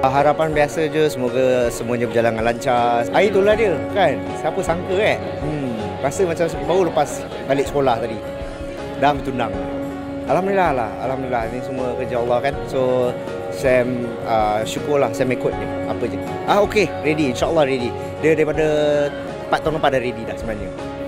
Ah, harapan biasa je semoga semuanya berjalan dengan lancar. Hari itulah dia kan. Siapa sangka eh. Hmm. Rasa macam baru lepas balik sekolah tadi. Dah bertunang. Alhamdulillah lah. Alhamdulillah. Ini semua kerja Allah kan. So, Sam uh, syukurlah Sam ikut je Apa je. Ah okey. Ready. InsyaAllah ready. Dia daripada 4 tahun lepas dah ready dah sebenarnya.